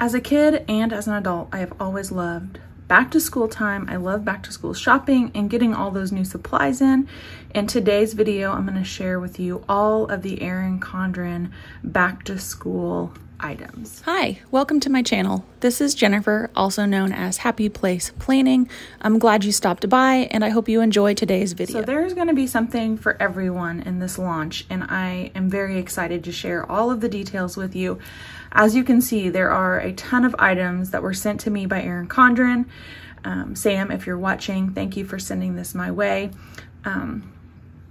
As a kid and as an adult, I have always loved back to school time. I love back to school shopping and getting all those new supplies in. In today's video, I'm gonna share with you all of the Erin Condren back to school items. Hi, welcome to my channel. This is Jennifer, also known as Happy Place Planning. I'm glad you stopped by and I hope you enjoy today's video. So there's gonna be something for everyone in this launch and I am very excited to share all of the details with you. As you can see, there are a ton of items that were sent to me by Erin Condren. Um, Sam, if you're watching, thank you for sending this my way. Um,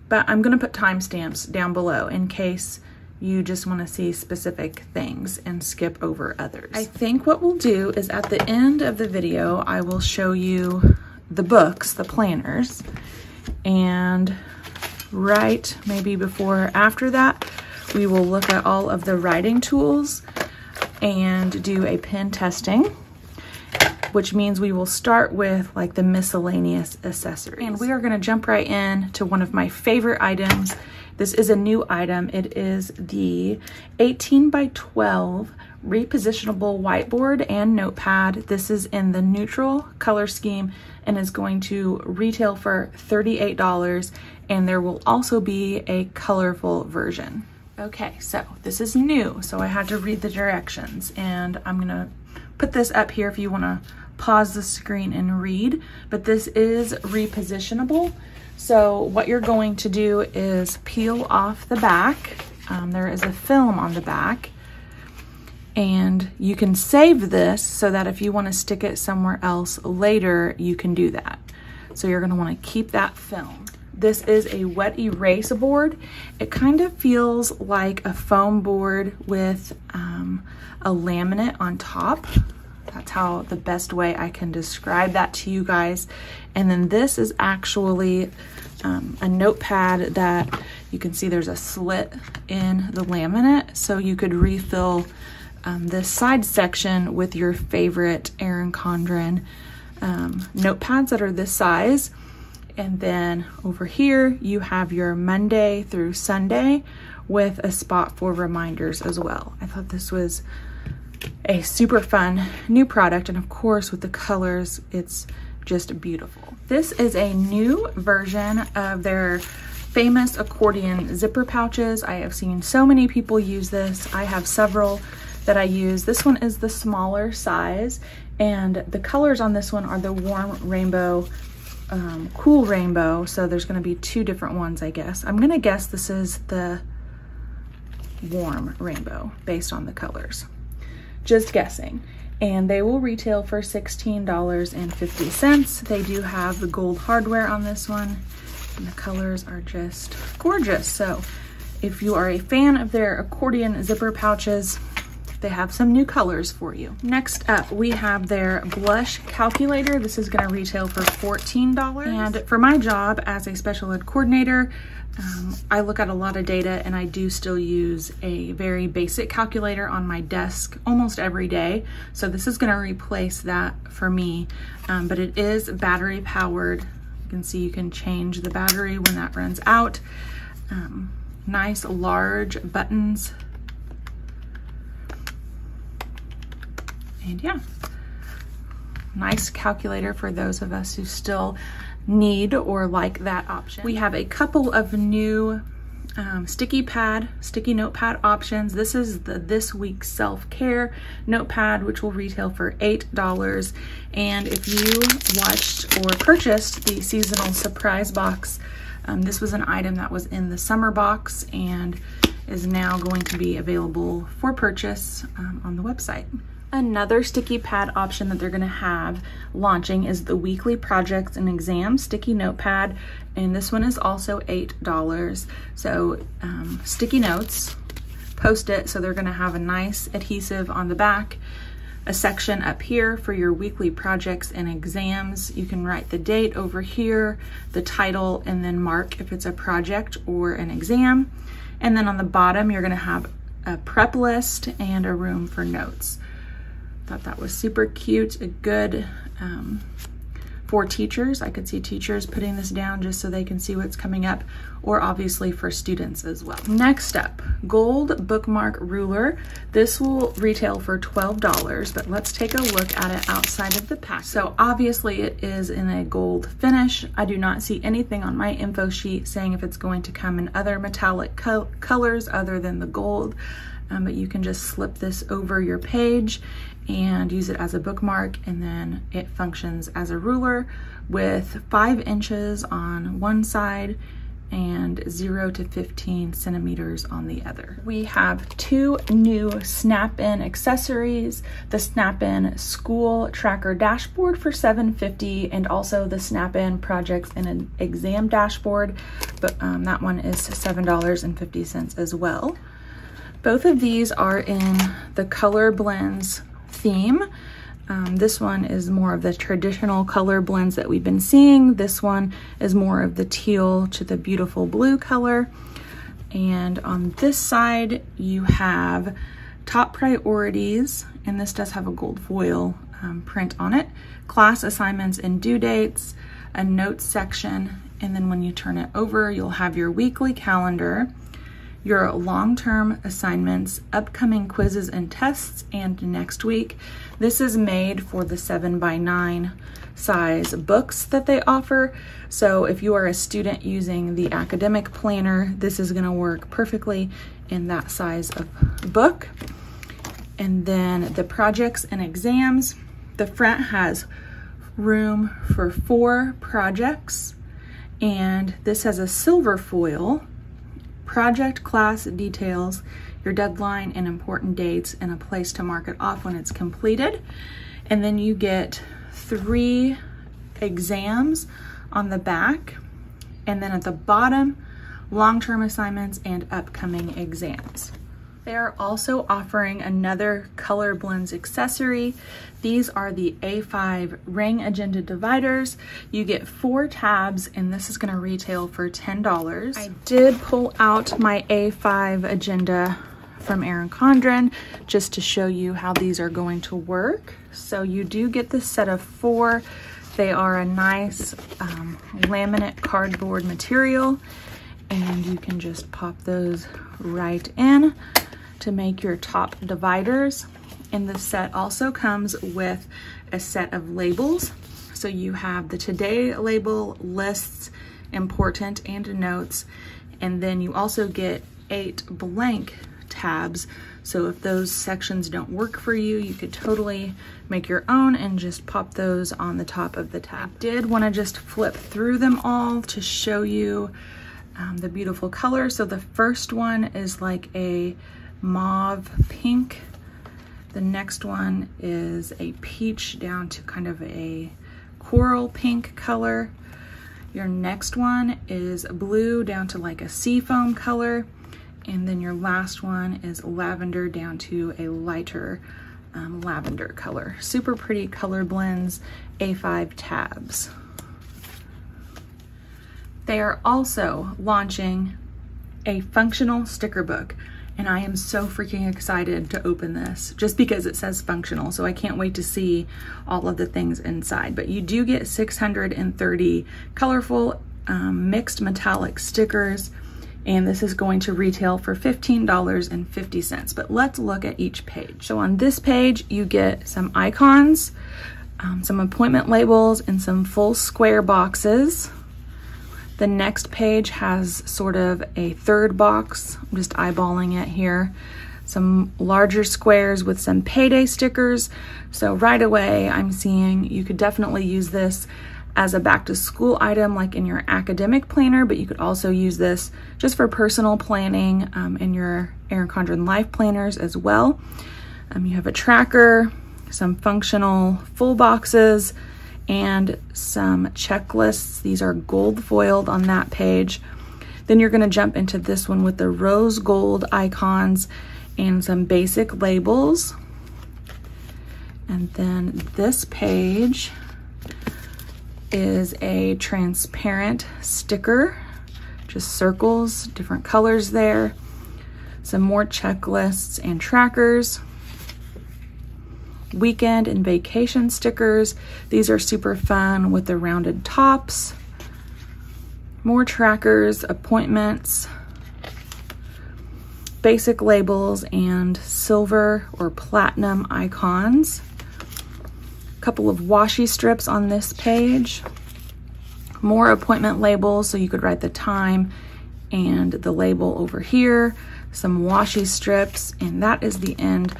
but I'm gonna put timestamps down below in case you just want to see specific things and skip over others. I think what we'll do is at the end of the video, I will show you the books, the planners, and right maybe before or after that, we will look at all of the writing tools and do a pen testing, which means we will start with like the miscellaneous accessories. And we are gonna jump right in to one of my favorite items. This is a new item. It is the 18 by 12 repositionable whiteboard and notepad. This is in the neutral color scheme and is going to retail for $38 and there will also be a colorful version. Okay, so this is new, so I had to read the directions and I'm gonna put this up here if you wanna pause the screen and read, but this is repositionable. So what you're going to do is peel off the back. Um, there is a film on the back and you can save this so that if you wanna stick it somewhere else later, you can do that. So you're gonna wanna keep that film. This is a wet erase board. It kind of feels like a foam board with um, a laminate on top. That's how the best way I can describe that to you guys. And then this is actually um, a notepad that you can see there's a slit in the laminate. So you could refill um, this side section with your favorite Erin Condren um, notepads that are this size. And then over here, you have your Monday through Sunday with a spot for reminders as well. I thought this was a super fun new product. And of course, with the colors, it's just beautiful. This is a new version of their famous accordion zipper pouches. I have seen so many people use this. I have several that I use. This one is the smaller size and the colors on this one are the warm rainbow um, cool rainbow. So there's gonna be two different ones, I guess. I'm gonna guess this is the warm rainbow based on the colors. Just guessing. And they will retail for $16.50. They do have the gold hardware on this one. And the colors are just gorgeous. So if you are a fan of their accordion zipper pouches, they have some new colors for you. Next up, we have their blush calculator. This is gonna retail for $14. And for my job as a special ed coordinator, um, I look at a lot of data and I do still use a very basic calculator on my desk almost every day. So this is gonna replace that for me, um, but it is battery powered. You can see you can change the battery when that runs out. Um, nice large buttons And yeah, nice calculator for those of us who still need or like that option. We have a couple of new um, sticky pad, sticky notepad options. This is the This Week Self-Care notepad, which will retail for $8. And if you watched or purchased the seasonal surprise box, um, this was an item that was in the summer box and is now going to be available for purchase um, on the website. Another sticky pad option that they're gonna have launching is the weekly projects and exams sticky notepad. And this one is also $8. So um, sticky notes, post it. So they're gonna have a nice adhesive on the back, a section up here for your weekly projects and exams. You can write the date over here, the title, and then mark if it's a project or an exam. And then on the bottom, you're gonna have a prep list and a room for notes. Thought that was super cute, a good um, for teachers. I could see teachers putting this down just so they can see what's coming up, or obviously for students as well. Next up, gold bookmark ruler. This will retail for $12, but let's take a look at it outside of the pack. So obviously it is in a gold finish. I do not see anything on my info sheet saying if it's going to come in other metallic co colors other than the gold. Um, but you can just slip this over your page and use it as a bookmark and then it functions as a ruler with five inches on one side and 0 to 15 centimeters on the other. We have two new Snap-in accessories, the Snap-in School Tracker Dashboard for 750 and also the Snap-in Projects and an Exam Dashboard, but um, that one is $7.50 as well. Both of these are in the Color Blends theme. Um, this one is more of the traditional color blends that we've been seeing. This one is more of the teal to the beautiful blue color. And on this side, you have top priorities, and this does have a gold foil um, print on it, class assignments and due dates, a notes section, and then when you turn it over, you'll have your weekly calendar, your long-term assignments, upcoming quizzes and tests, and next week. This is made for the seven by nine size books that they offer. So if you are a student using the academic planner, this is gonna work perfectly in that size of book. And then the projects and exams, the front has room for four projects and this has a silver foil project class details, your deadline and important dates, and a place to mark it off when it's completed. And then you get three exams on the back. And then at the bottom, long-term assignments and upcoming exams. They are also offering another Color Blends accessory. These are the A5 ring agenda dividers. You get four tabs and this is gonna retail for $10. I did pull out my A5 agenda from Erin Condren just to show you how these are going to work. So you do get the set of four. They are a nice um, laminate cardboard material and you can just pop those right in to make your top dividers. And the set also comes with a set of labels. So you have the today label, lists, important, and notes. And then you also get eight blank tabs. So if those sections don't work for you, you could totally make your own and just pop those on the top of the tab. I did wanna just flip through them all to show you um, the beautiful colors. So the first one is like a mauve pink. The next one is a peach down to kind of a coral pink color. Your next one is blue down to like a seafoam color. And then your last one is lavender down to a lighter um, lavender color. Super pretty color blends, A5 tabs. They are also launching a functional sticker book and I am so freaking excited to open this just because it says functional. So I can't wait to see all of the things inside. But you do get 630 colorful um, mixed metallic stickers and this is going to retail for $15.50. But let's look at each page. So on this page, you get some icons, um, some appointment labels, and some full square boxes. The next page has sort of a third box. I'm just eyeballing it here. Some larger squares with some payday stickers. So right away, I'm seeing you could definitely use this as a back to school item like in your academic planner, but you could also use this just for personal planning um, in your Erin Condren Life planners as well. Um, you have a tracker, some functional full boxes, and some checklists. These are gold foiled on that page. Then you're gonna jump into this one with the rose gold icons and some basic labels. And then this page is a transparent sticker, just circles, different colors there. Some more checklists and trackers. Weekend and vacation stickers. These are super fun with the rounded tops. More trackers, appointments, basic labels, and silver or platinum icons. A couple of washi strips on this page. More appointment labels so you could write the time and the label over here. Some washi strips, and that is the end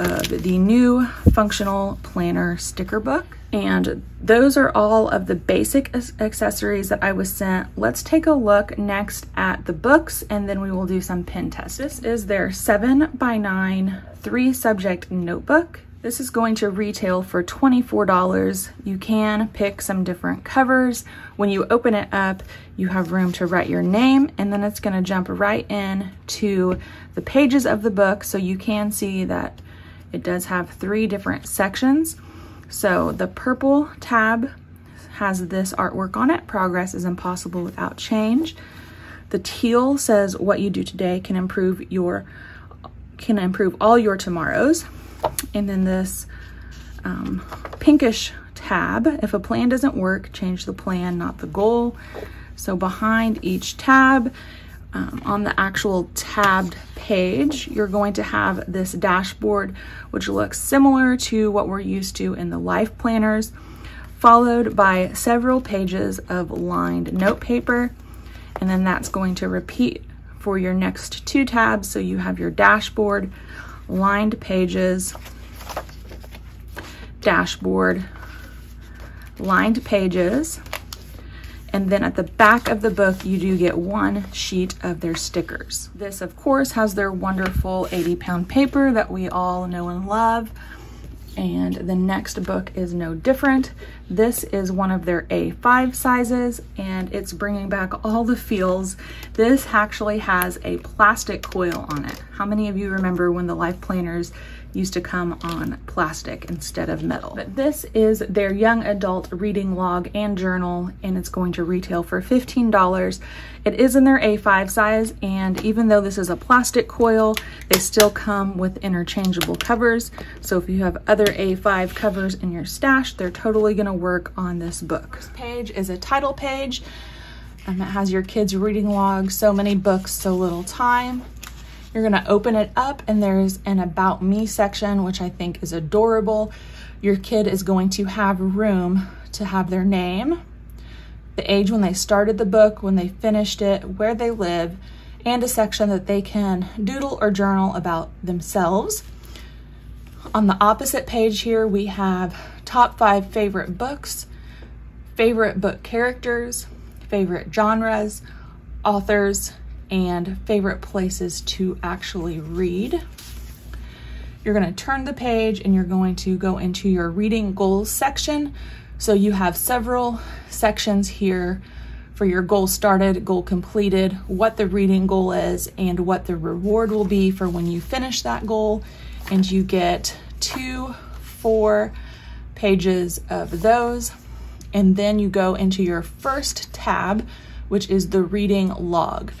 Uh, of the new functional planner sticker book. And those are all of the basic accessories that I was sent. Let's take a look next at the books and then we will do some pen tests. This is their seven by nine, three subject notebook. This is going to retail for $24. You can pick some different covers. When you open it up, you have room to write your name and then it's gonna jump right in to the pages of the book so you can see that it does have three different sections. So the purple tab has this artwork on it. Progress is impossible without change. The teal says what you do today can improve your can improve all your tomorrows. And then this um, pinkish tab, if a plan doesn't work, change the plan, not the goal. So behind each tab um, on the actual tabbed page, you're going to have this dashboard, which looks similar to what we're used to in the life planners, followed by several pages of lined note paper. And then that's going to repeat for your next two tabs. So you have your dashboard, lined pages, dashboard, lined pages, and then at the back of the book, you do get one sheet of their stickers. This, of course, has their wonderful 80 pound paper that we all know and love. And the next book is no different. This is one of their A5 sizes and it's bringing back all the feels. This actually has a plastic coil on it. How many of you remember when the life planners used to come on plastic instead of metal. But this is their young adult reading log and journal and it's going to retail for $15. It is in their A5 size and even though this is a plastic coil, they still come with interchangeable covers. So if you have other A5 covers in your stash, they're totally gonna work on this book. This page is a title page and it has your kids reading log, so many books, so little time. You're gonna open it up and there's an about me section, which I think is adorable. Your kid is going to have room to have their name, the age when they started the book, when they finished it, where they live, and a section that they can doodle or journal about themselves. On the opposite page here, we have top five favorite books, favorite book characters, favorite genres, authors, and favorite places to actually read. You're going to turn the page and you're going to go into your reading goals section. So you have several sections here for your goal started, goal completed, what the reading goal is, and what the reward will be for when you finish that goal. And you get two, four pages of those. And then you go into your first tab, which is the reading log.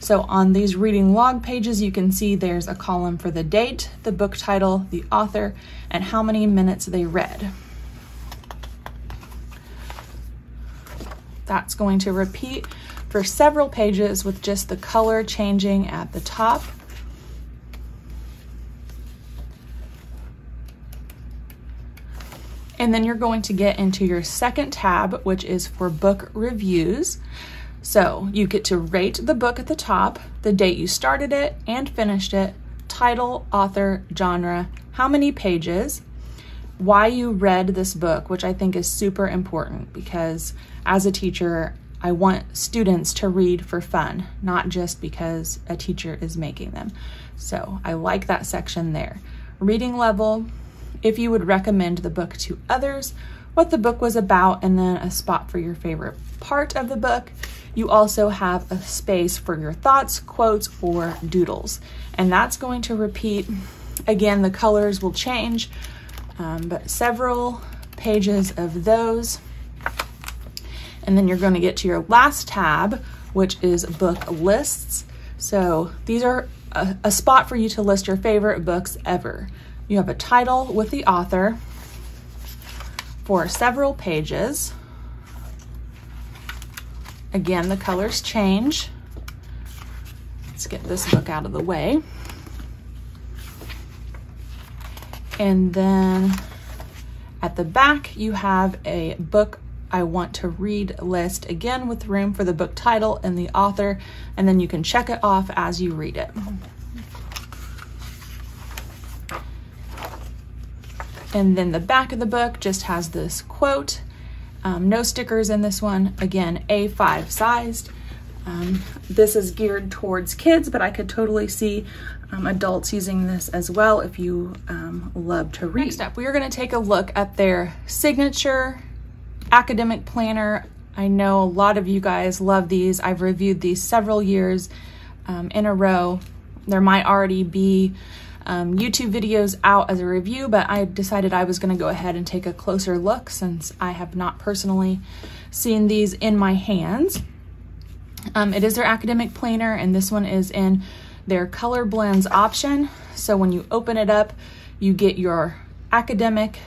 So on these reading log pages, you can see there's a column for the date, the book title, the author, and how many minutes they read. That's going to repeat for several pages with just the color changing at the top. And then you're going to get into your second tab, which is for book reviews. So you get to rate the book at the top, the date you started it and finished it, title, author, genre, how many pages, why you read this book, which I think is super important because as a teacher, I want students to read for fun, not just because a teacher is making them. So I like that section there. Reading level, if you would recommend the book to others, what the book was about, and then a spot for your favorite part of the book. You also have a space for your thoughts, quotes, or doodles. And that's going to repeat. Again, the colors will change, um, but several pages of those. And then you're going to get to your last tab, which is book lists. So these are a, a spot for you to list your favorite books ever. You have a title with the author for several pages. Again, the colors change. Let's get this book out of the way. And then at the back, you have a book I want to read list, again with room for the book title and the author, and then you can check it off as you read it. And then the back of the book just has this quote. Um, no stickers in this one. Again, A5 sized. Um, this is geared towards kids, but I could totally see um, adults using this as well if you um, love to read. Next up, we are going to take a look at their signature academic planner. I know a lot of you guys love these. I've reviewed these several years um, in a row. There might already be um, YouTube videos out as a review, but I decided I was going to go ahead and take a closer look since I have not personally seen these in my hands. Um, it is their academic planner, and this one is in their color blends option. So when you open it up, you get your academic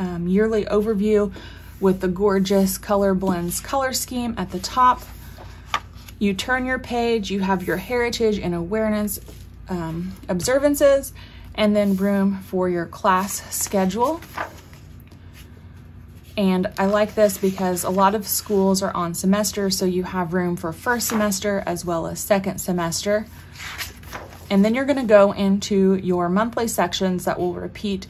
um, yearly overview with the gorgeous color blends color scheme at the top. You turn your page, you have your heritage and awareness um, observances, and then room for your class schedule. And I like this because a lot of schools are on semester, so you have room for first semester as well as second semester. And then you're gonna go into your monthly sections that will repeat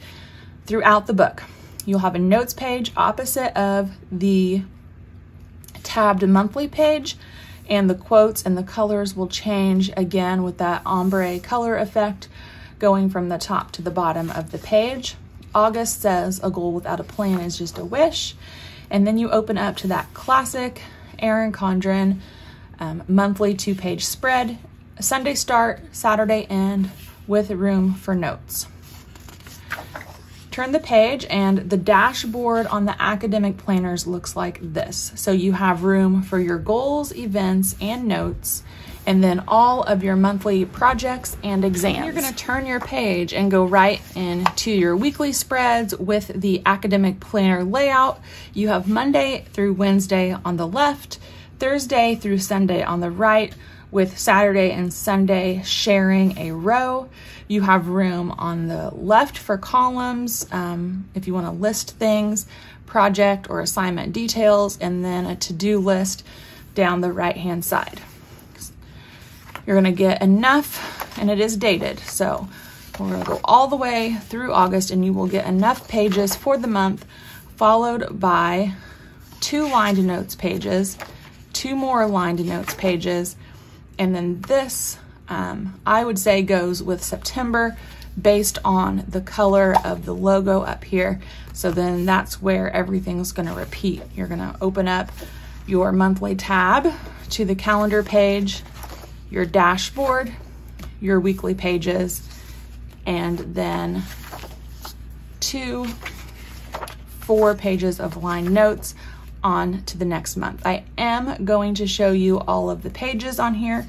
throughout the book. You'll have a notes page opposite of the tabbed monthly page and the quotes and the colors will change again with that ombre color effect going from the top to the bottom of the page. August says a goal without a plan is just a wish. And then you open up to that classic Erin Condren um, monthly two page spread, Sunday start, Saturday end with room for notes. Turn the page and the dashboard on the academic planners looks like this. So you have room for your goals, events, and notes and then all of your monthly projects and exams. You're going to turn your page and go right into your weekly spreads with the academic planner layout. You have Monday through Wednesday on the left, Thursday through Sunday on the right, with Saturday and Sunday sharing a row. You have room on the left for columns um, if you want to list things, project or assignment details, and then a to do list down the right hand side. You're gonna get enough, and it is dated, so we're gonna go all the way through August and you will get enough pages for the month, followed by two lined notes pages, two more lined notes pages, and then this, um, I would say goes with September based on the color of the logo up here. So then that's where everything's gonna repeat. You're gonna open up your monthly tab to the calendar page, your dashboard, your weekly pages, and then two, four pages of line notes on to the next month. I am going to show you all of the pages on here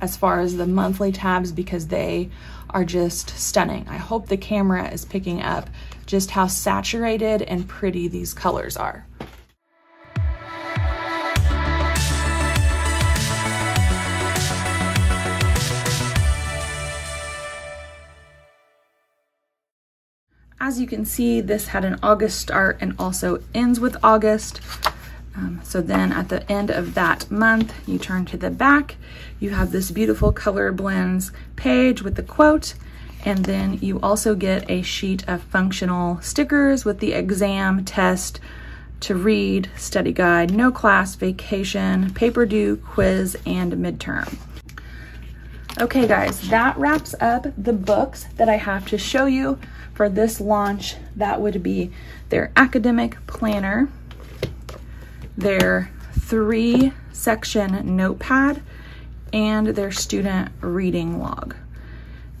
as far as the monthly tabs because they are just stunning. I hope the camera is picking up just how saturated and pretty these colors are. As you can see, this had an August start and also ends with August. Um, so then at the end of that month, you turn to the back, you have this beautiful color blends page with the quote, and then you also get a sheet of functional stickers with the exam, test, to read, study guide, no class, vacation, paper due, quiz, and midterm. Okay guys, that wraps up the books that I have to show you for this launch, that would be their academic planner, their three section notepad, and their student reading log.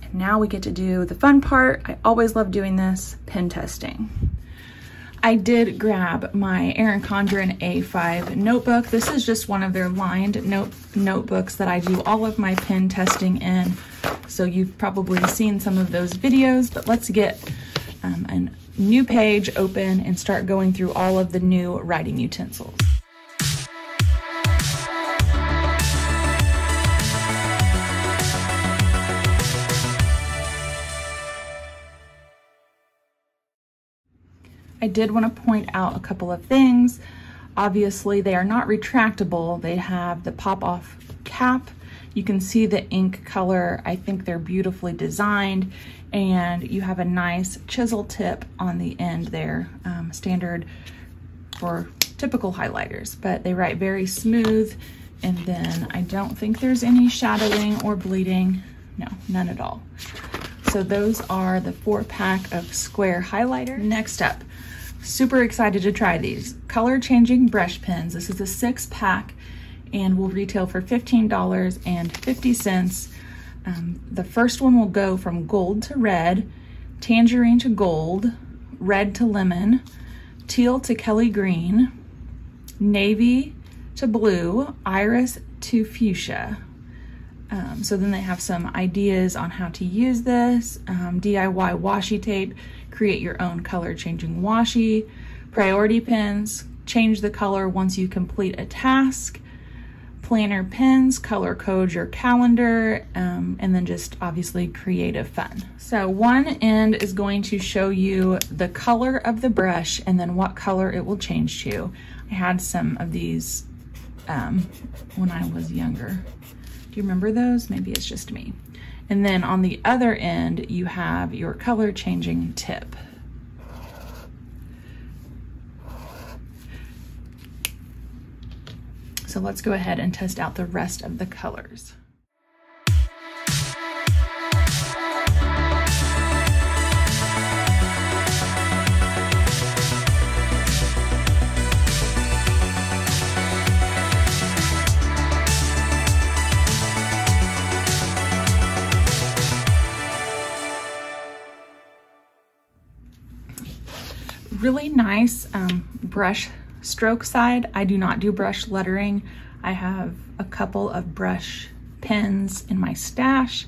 And now we get to do the fun part. I always love doing this, pen testing. I did grab my Erin Condren A5 notebook. This is just one of their lined note notebooks that I do all of my pen testing in. So you've probably seen some of those videos, but let's get um, a new page open and start going through all of the new writing utensils. I did want to point out a couple of things. Obviously, they are not retractable. They have the pop-off cap. You can see the ink color. I think they're beautifully designed and you have a nice chisel tip on the end there, um, standard for typical highlighters, but they write very smooth and then I don't think there's any shadowing or bleeding. No, none at all. So those are the four pack of square highlighter. Next up, Super excited to try these. Color changing brush pens. This is a six pack and will retail for $15.50. Um, the first one will go from gold to red, tangerine to gold, red to lemon, teal to Kelly green, navy to blue, iris to fuchsia. Um, so then they have some ideas on how to use this, um, DIY washi tape, create your own color changing washi, priority pins, change the color once you complete a task, planner pins, color code your calendar, um, and then just obviously creative fun. So one end is going to show you the color of the brush and then what color it will change to. I had some of these um, when I was younger. Do you remember those? Maybe it's just me. And then on the other end, you have your color changing tip. So let's go ahead and test out the rest of the colors. Really nice um, brush stroke side. I do not do brush lettering. I have a couple of brush pens in my stash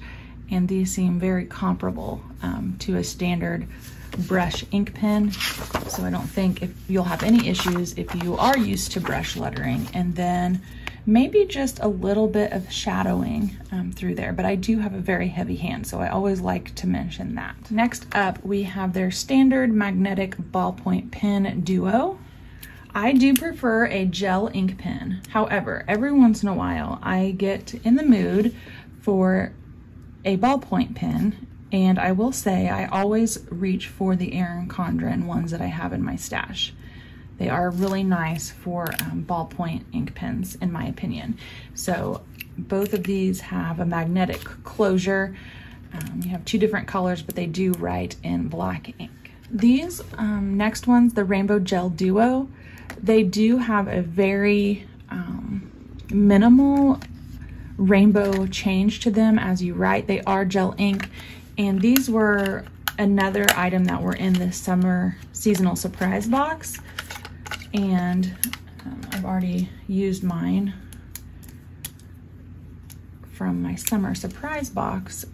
and these seem very comparable um, to a standard brush ink pen. So I don't think if you'll have any issues if you are used to brush lettering. And then maybe just a little bit of shadowing um, through there, but I do have a very heavy hand, so I always like to mention that. Next up, we have their standard magnetic ballpoint pen duo. I do prefer a gel ink pen. However, every once in a while, I get in the mood for a ballpoint pen and I will say I always reach for the Erin Condren ones that I have in my stash. They are really nice for um, ballpoint ink pens, in my opinion. So both of these have a magnetic closure. Um, you have two different colors, but they do write in black ink. These um, next ones, the Rainbow Gel Duo, they do have a very um, minimal rainbow change to them as you write. They are gel ink, and these were another item that were in the summer seasonal surprise box and um, I've already used mine from my summer surprise box.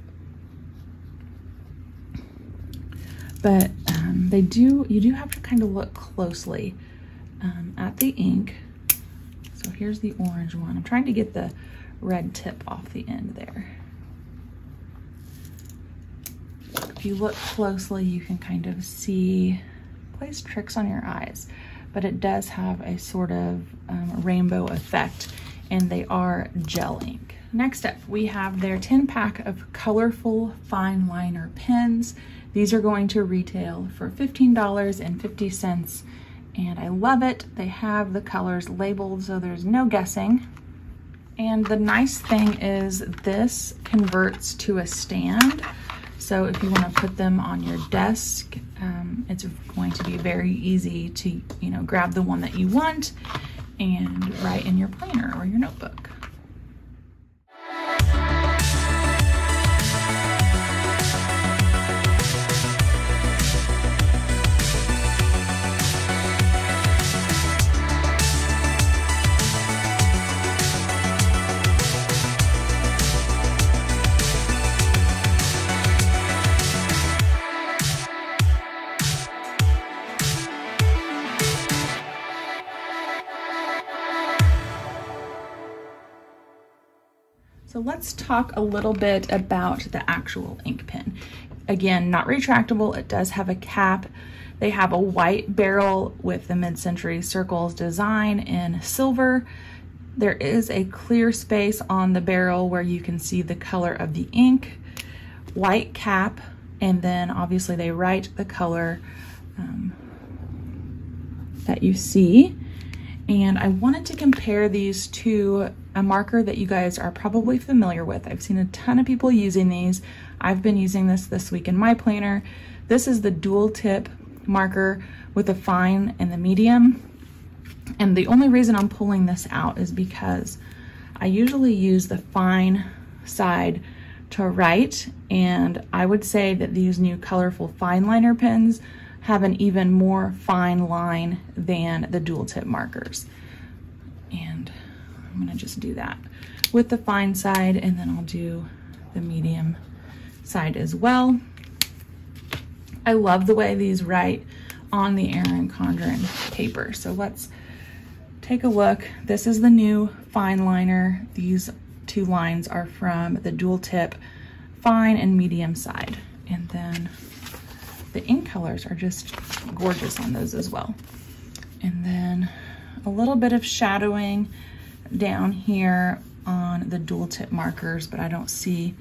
But um, they do you do have to kind of look closely um, at the ink. So here's the orange one. I'm trying to get the red tip off the end there. If you look closely you can kind of see plays tricks on your eyes but it does have a sort of um, rainbow effect and they are gel ink. Next up, we have their 10 pack of colorful fine liner pens. These are going to retail for $15.50 and I love it. They have the colors labeled so there's no guessing. And the nice thing is this converts to a stand. So if you wanna put them on your desk um, it's going to be very easy to, you know, grab the one that you want and write in your planner or your notebook. Let's talk a little bit about the actual ink pen. Again, not retractable, it does have a cap. They have a white barrel with the mid-century circles design in silver. There is a clear space on the barrel where you can see the color of the ink, white cap, and then obviously they write the color um, that you see. And I wanted to compare these to a marker that you guys are probably familiar with. I've seen a ton of people using these. I've been using this this week in my planner. This is the dual tip marker with the fine and the medium. And the only reason I'm pulling this out is because I usually use the fine side to write and I would say that these new colorful fine liner pens have an even more fine line than the dual tip markers. And I'm gonna just do that with the fine side and then I'll do the medium side as well. I love the way these write on the Erin Condren paper. So let's take a look. This is the new fine liner. These two lines are from the dual tip fine and medium side. And then the ink colors are just gorgeous on those as well. And then a little bit of shadowing down here on the dual tip markers, but I don't see,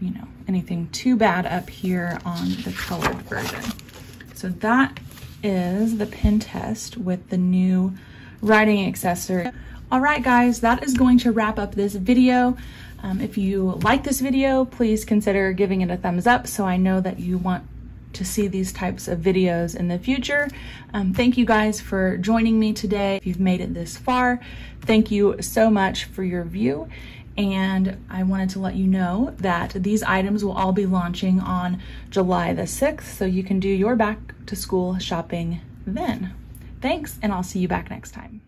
you know, anything too bad up here on the colored version. So that is the pen test with the new writing accessory. All right, guys, that is going to wrap up this video. Um, if you like this video, please consider giving it a thumbs up so I know that you want to see these types of videos in the future. Um, thank you guys for joining me today. If you've made it this far, thank you so much for your view. And I wanted to let you know that these items will all be launching on July the 6th, so you can do your back to school shopping then. Thanks, and I'll see you back next time.